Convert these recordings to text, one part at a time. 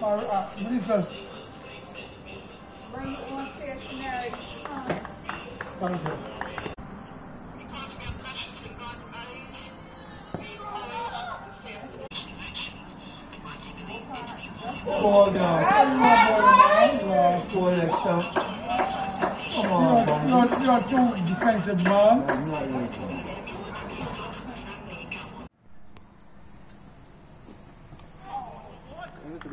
My, uh, listen, Bring it one stationary. Thank you. Fall down. You're, Fall next time. Come on, Bobby. you're, you're too defensive, man. I'm not your Oh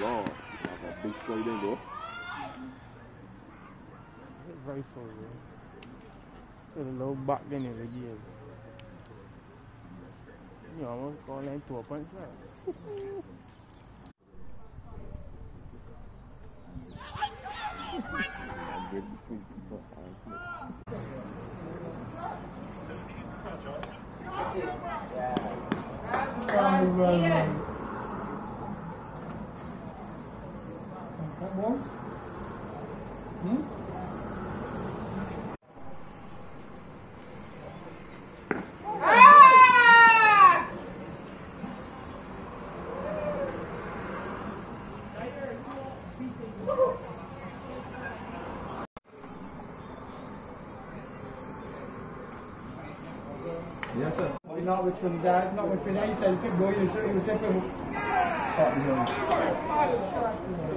Lord, that's a big bro. A little back in. nhỏ con lên tùa bánh Yeah. Hmm? Yes, sir. You're not with Trinidad, not with Trinidad. You said you go, you said you said, Fuck you.